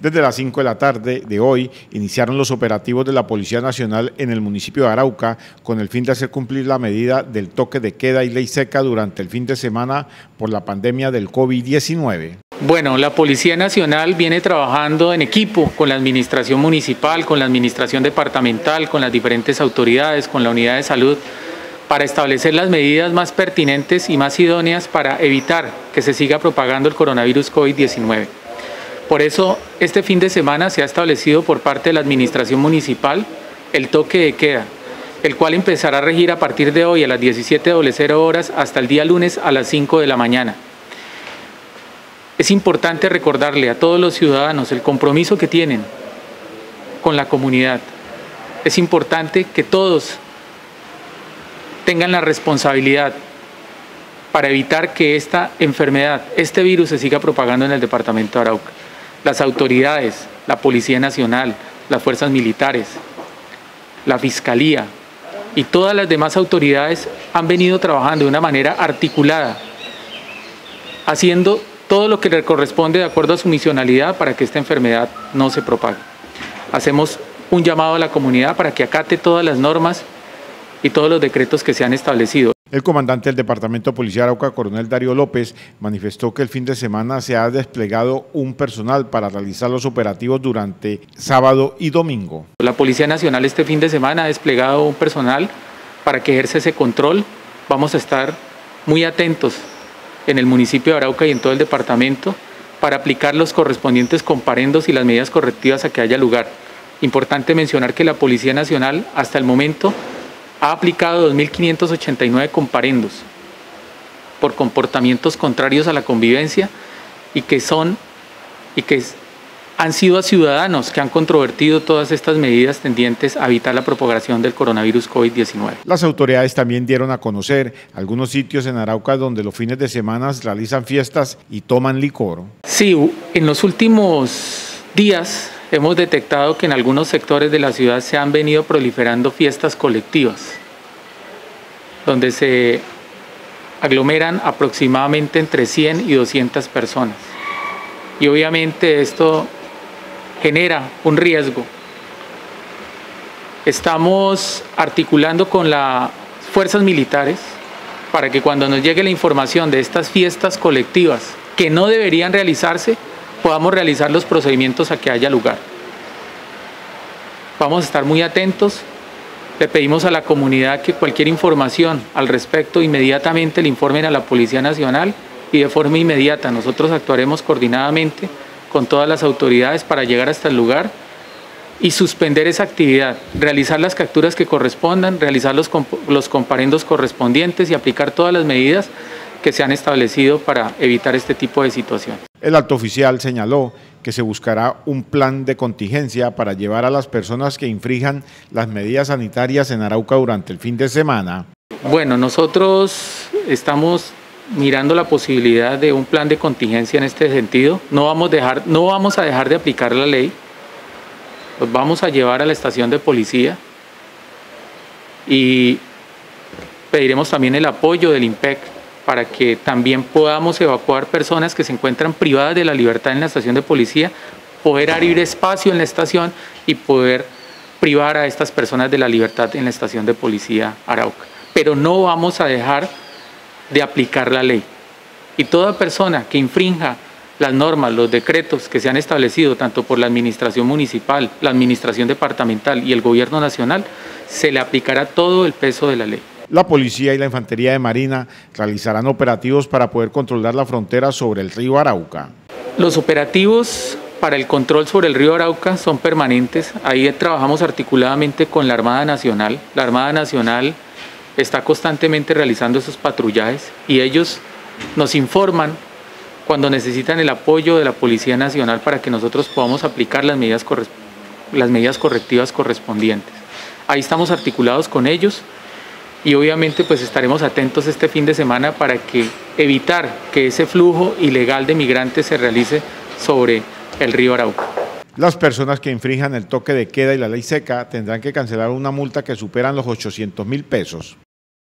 Desde las 5 de la tarde de hoy iniciaron los operativos de la Policía Nacional en el municipio de Arauca con el fin de hacer cumplir la medida del toque de queda y ley seca durante el fin de semana por la pandemia del COVID-19. Bueno, la Policía Nacional viene trabajando en equipo con la Administración Municipal, con la Administración Departamental, con las diferentes autoridades, con la Unidad de Salud, para establecer las medidas más pertinentes y más idóneas para evitar que se siga propagando el coronavirus COVID-19. Por eso, este fin de semana se ha establecido por parte de la Administración Municipal el toque de queda, el cual empezará a regir a partir de hoy a las 17.00 horas hasta el día lunes a las 5 de la mañana. Es importante recordarle a todos los ciudadanos el compromiso que tienen con la comunidad. Es importante que todos tengan la responsabilidad para evitar que esta enfermedad, este virus se siga propagando en el departamento de Arauca las autoridades, la Policía Nacional, las fuerzas militares, la Fiscalía y todas las demás autoridades han venido trabajando de una manera articulada, haciendo todo lo que le corresponde de acuerdo a su misionalidad para que esta enfermedad no se propague. Hacemos un llamado a la comunidad para que acate todas las normas y todos los decretos que se han establecido. El comandante del Departamento de Policía Arauca, coronel Darío López, manifestó que el fin de semana se ha desplegado un personal para realizar los operativos durante sábado y domingo. La Policía Nacional este fin de semana ha desplegado un personal para que ejerce ese control. Vamos a estar muy atentos en el municipio de Arauca y en todo el departamento para aplicar los correspondientes comparendos y las medidas correctivas a que haya lugar. Importante mencionar que la Policía Nacional hasta el momento ha aplicado 2.589 comparendos por comportamientos contrarios a la convivencia y que son y que han sido a ciudadanos que han controvertido todas estas medidas tendientes a evitar la propagación del coronavirus COVID-19. Las autoridades también dieron a conocer algunos sitios en Arauca donde los fines de semana realizan fiestas y toman licor. Sí, en los últimos días hemos detectado que en algunos sectores de la ciudad se han venido proliferando fiestas colectivas, donde se aglomeran aproximadamente entre 100 y 200 personas. Y obviamente esto genera un riesgo. Estamos articulando con las fuerzas militares para que cuando nos llegue la información de estas fiestas colectivas que no deberían realizarse, podamos realizar los procedimientos a que haya lugar. Vamos a estar muy atentos. Le pedimos a la comunidad que cualquier información al respecto inmediatamente le informen a la Policía Nacional y de forma inmediata nosotros actuaremos coordinadamente con todas las autoridades para llegar hasta el lugar y suspender esa actividad, realizar las capturas que correspondan, realizar los, los comparendos correspondientes y aplicar todas las medidas que se han establecido para evitar este tipo de situaciones. El alto oficial señaló que se buscará un plan de contingencia para llevar a las personas que infrijan las medidas sanitarias en Arauca durante el fin de semana. Bueno, nosotros estamos mirando la posibilidad de un plan de contingencia en este sentido. No vamos, dejar, no vamos a dejar de aplicar la ley, los vamos a llevar a la estación de policía y pediremos también el apoyo del IMPEC para que también podamos evacuar personas que se encuentran privadas de la libertad en la estación de policía, poder abrir espacio en la estación y poder privar a estas personas de la libertad en la estación de policía Arauca. Pero no vamos a dejar de aplicar la ley. Y toda persona que infrinja las normas, los decretos que se han establecido tanto por la administración municipal, la administración departamental y el gobierno nacional, se le aplicará todo el peso de la ley. La policía y la infantería de Marina realizarán operativos para poder controlar la frontera sobre el río Arauca. Los operativos para el control sobre el río Arauca son permanentes. Ahí trabajamos articuladamente con la Armada Nacional. La Armada Nacional está constantemente realizando esos patrullajes y ellos nos informan cuando necesitan el apoyo de la Policía Nacional para que nosotros podamos aplicar las medidas, las medidas correctivas correspondientes. Ahí estamos articulados con ellos y obviamente pues estaremos atentos este fin de semana para que evitar que ese flujo ilegal de migrantes se realice sobre el río Arauca. Las personas que infrinjan el toque de queda y la ley seca tendrán que cancelar una multa que superan los 800 mil pesos.